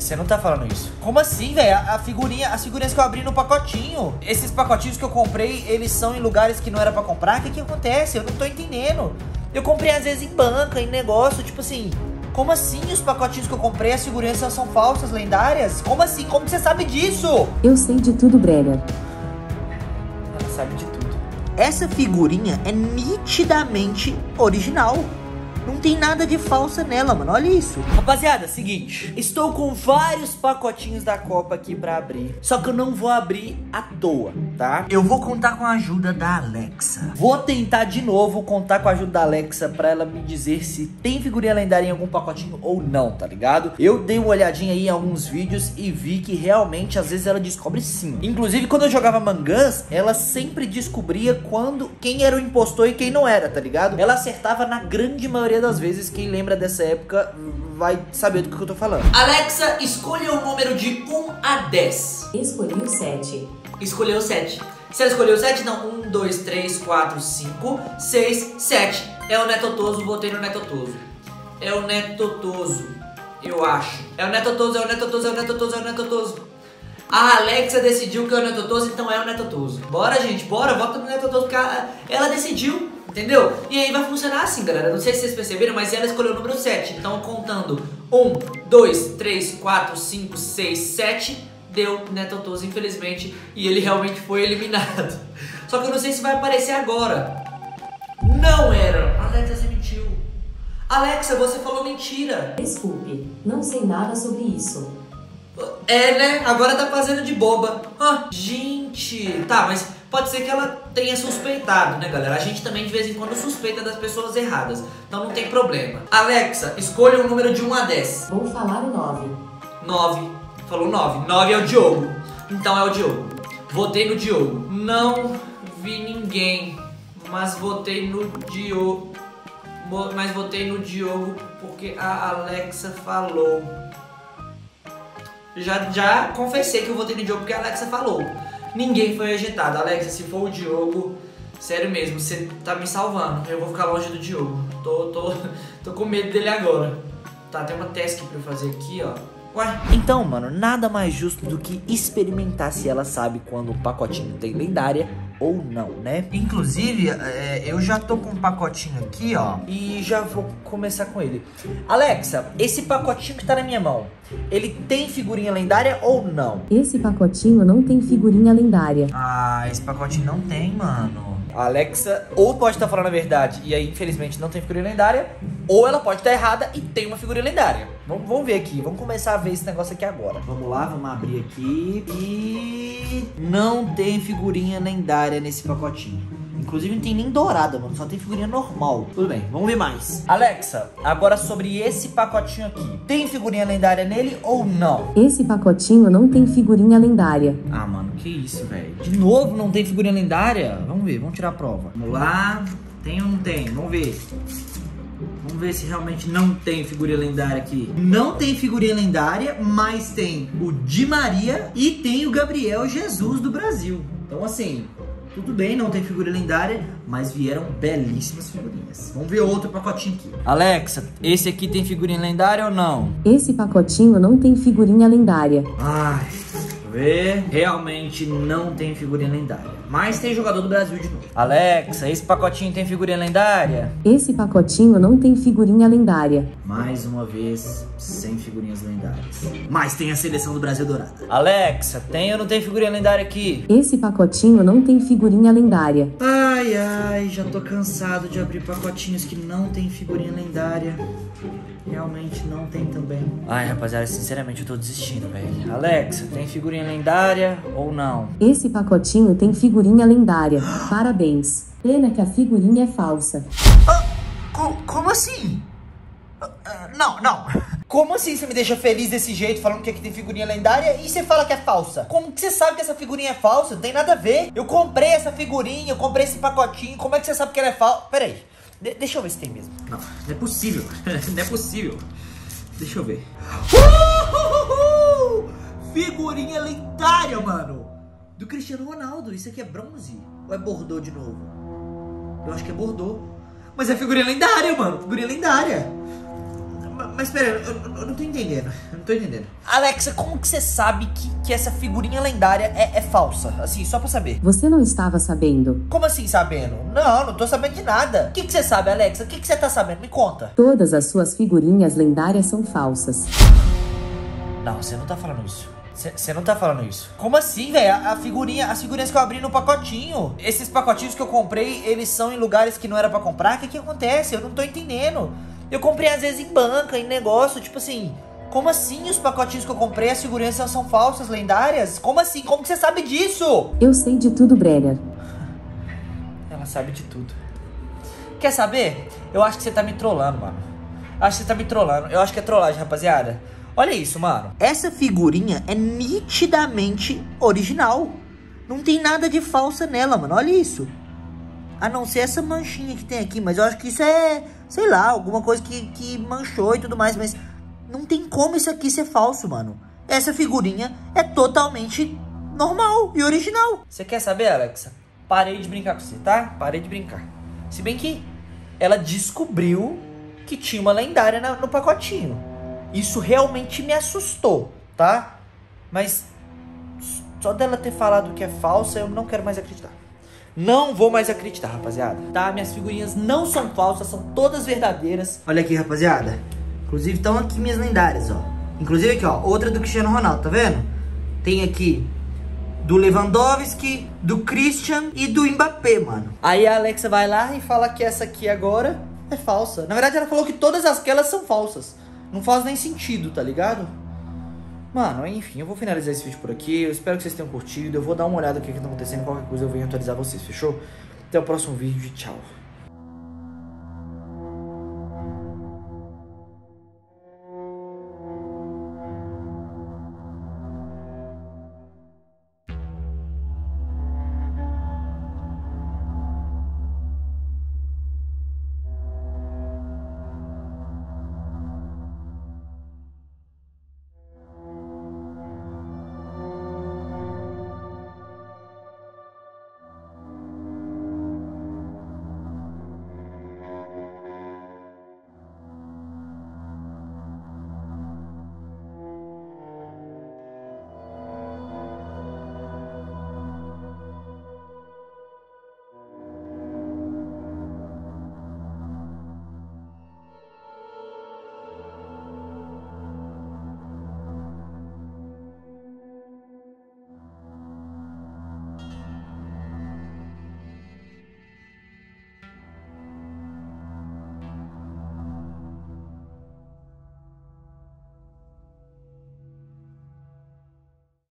Você não tá falando isso. Como assim, velho? A, a figurinha, as figurinhas que eu abri no pacotinho. Esses pacotinhos que eu comprei, eles são em lugares que não era pra comprar. O que que acontece? Eu não tô entendendo. Eu comprei às vezes em banca, em negócio, tipo assim. Como assim os pacotinhos que eu comprei, as figurinhas são falsas, lendárias? Como assim? Como você sabe disso? Eu sei de tudo, Brenner. Ela sabe de tudo. Essa figurinha é nitidamente original. Não tem nada de falsa nela, mano. Olha isso. Rapaziada, seguinte. Estou com vários pacotinhos da Copa aqui pra abrir. Só que eu não vou abrir à toa, tá? Eu vou contar com a ajuda da Alexa. Vou tentar de novo contar com a ajuda da Alexa pra ela me dizer se tem figurinha lendária em algum pacotinho ou não, tá ligado? Eu dei uma olhadinha aí em alguns vídeos e vi que realmente às vezes ela descobre sim. Inclusive, quando eu jogava Mangas, ela sempre descobria quando quem era o impostor e quem não era, tá ligado? Ela acertava na grande maioria das vezes. Quem lembra dessa época vai saber do que eu tô falando. Alexa, escolha o número de 1 a 10. Escolhi o 7. Escolheu 7. Se ela escolheu 7, então 1, 2, 3, 4, 5, 6, 7. É o Netotoso, votei no Netotoso. É o Netotoso, eu acho. É o Netotoso, é o Netotoso, é o Netotoso, é o Netotoso. A Alexa decidiu que é o Netotoso, então é o Netotoso. Bora, gente, bora, vota no Netotoso, porque ela decidiu, entendeu? E aí vai funcionar assim, galera. Não sei se vocês perceberam, mas ela escolheu o número 7. Então, contando 1, 2, 3, 4, 5, 6, 7, deu Netotoso, infelizmente. E ele realmente foi eliminado. Só que eu não sei se vai aparecer agora. Não era. Alexa, você mentiu. Alexa, você falou mentira. Desculpe, não sei nada sobre isso. É, né? Agora tá fazendo de boba. Ah, gente. Tá, mas pode ser que ela tenha suspeitado, né, galera? A gente também de vez em quando suspeita das pessoas erradas. Então não tem problema. Alexa, escolha um número de 1 a 10. Vou falar o 9. 9. Falou 9. 9 é o Diogo. Então é o Diogo. Votei no Diogo. Não vi ninguém, mas votei no Diogo. Mas votei no Diogo porque a Alexa falou. Já, já confessei que eu votei no Diogo porque a Alexa falou. Ninguém foi ejetado. Alexa, se for o Diogo, sério mesmo, você tá me salvando. Eu vou ficar longe do Diogo. Tô, tô, tô com medo dele agora. Tá, tem uma task pra eu fazer aqui, ó. Ué? Então, mano, nada mais justo do que experimentar se ela sabe quando o pacotinho tem lendária ou não, né? Inclusive, é, eu já tô com um pacotinho aqui, ó, e já vou começar com ele. Alexa, esse pacotinho que tá na minha mão, ele tem figurinha lendária ou não? Esse pacotinho não tem figurinha lendária. Ah, esse pacote não tem, mano. A Alexa ou pode estar falando a verdade e aí, infelizmente, não tem figurinha lendária, ou ela pode estar errada e tem uma figurinha lendária. Vamos, vamos ver aqui, vamos começar a ver esse negócio aqui agora. Vamos lá, vamos abrir aqui e. Não tem figurinha lendária nesse pacotinho. Inclusive não tem nem dourada, mano. Só tem figurinha normal. Tudo bem, vamos ver mais. Alexa, agora sobre esse pacotinho aqui. Tem figurinha lendária nele ou não? Esse pacotinho não tem figurinha lendária. Ah, mano, que isso, velho. De novo não tem figurinha lendária? Vamos ver, vamos tirar a prova. Vamos lá. Tem ou não tem? Vamos ver. Vamos ver se realmente não tem figurinha lendária aqui. Não tem figurinha lendária, mas tem o Di Maria e tem o Gabriel Jesus do Brasil. Então, assim, tudo bem, não tem figurinha lendária, mas vieram belíssimas figurinhas. Vamos ver outro pacotinho aqui. Alexa, esse aqui tem figurinha lendária ou não? Esse pacotinho não tem figurinha lendária. Ai, ver. Realmente não tem figurinha lendária. Mas tem jogador do Brasil de novo. Alexa, esse pacotinho tem figurinha lendária? Esse pacotinho não tem figurinha lendária. Mais uma vez, sem figurinhas lendárias. Mas tem a seleção do Brasil dourada. Alexa, tem ou não tem figurinha lendária aqui? Esse pacotinho não tem figurinha lendária. Ai, ai, já tô cansado de abrir pacotinhos que não tem figurinha lendária. Realmente não tem também. Ai, rapaziada, sinceramente eu tô desistindo, velho. Alexa, tem figurinha lendária ou não? Esse pacotinho tem figurinha lendária. Parabéns. Pena que a figurinha é falsa. como assim? Não, não. Como assim você me deixa feliz desse jeito, falando que aqui tem figurinha lendária e você fala que é falsa? Como que você sabe que essa figurinha é falsa? Não tem nada a ver. Eu comprei essa figurinha, eu comprei esse pacotinho. Como é que você sabe que ela é falsa? Pera aí. De- deixa eu ver se tem mesmo. Não, não é possível. não é possível. Deixa eu ver. Uhuhuhu! Figurinha lendária, mano. Do Cristiano Ronaldo. Isso aqui é bronze? Ou é bordô de novo? Eu acho que é bordô. Mas é figurinha lendária, mano. Figurinha lendária. Mas pera, eu, eu, não tô entendendo. Eu não tô entendendo. Alexa, como que você sabe que, que essa figurinha lendária é, é falsa? Assim, só pra saber. Você não estava sabendo. Como assim sabendo? Não, não tô sabendo de nada. O que, que você sabe, Alexa? O que, que você tá sabendo? Me conta. Todas as suas figurinhas lendárias são falsas. Não, você não tá falando isso. Você não tá falando isso. Como assim, velho? A, a, figurinha, as figurinhas que eu abri no pacotinho. Esses pacotinhos que eu comprei, eles são em lugares que não era para comprar. O que que acontece? Eu não tô entendendo. Eu comprei às vezes em banca, em negócio, tipo assim. Como assim os pacotinhos que eu comprei, as figurinhas são falsas, lendárias? Como assim? Como que você sabe disso? Eu sei de tudo, Brenner. Ela sabe de tudo. Quer saber? Eu acho que você tá me trollando, mano. Acho que você tá me trollando. Eu acho que é trollagem, rapaziada. Olha isso, mano. Essa figurinha é nitidamente original. Não tem nada de falsa nela, mano. Olha isso. A não ser essa manchinha que tem aqui. Mas eu acho que isso é, sei lá, alguma coisa que, que manchou e tudo mais. Mas não tem como isso aqui ser falso, mano. Essa figurinha é totalmente normal e original. Você quer saber, Alexa? Parei de brincar com você, tá? Parei de brincar. Se bem que ela descobriu que tinha uma lendária no pacotinho. Isso realmente me assustou, tá? Mas só dela ter falado que é falsa, eu não quero mais acreditar. Não vou mais acreditar, rapaziada. Tá? Minhas figurinhas não são falsas, são todas verdadeiras. Olha aqui, rapaziada. Inclusive, estão aqui minhas lendárias, ó. Inclusive aqui, ó, outra do Cristiano Ronaldo, tá vendo? Tem aqui do Lewandowski, do Christian e do Mbappé, mano. Aí a Alexa vai lá e fala que essa aqui agora é falsa. Na verdade, ela falou que todas aquelas são falsas. Não faz nem sentido, tá ligado? Mano, enfim, eu vou finalizar esse vídeo por aqui. Eu espero que vocês tenham curtido. Eu vou dar uma olhada no que, que tá acontecendo. Qualquer coisa eu venho atualizar vocês, fechou? Até o próximo vídeo e tchau.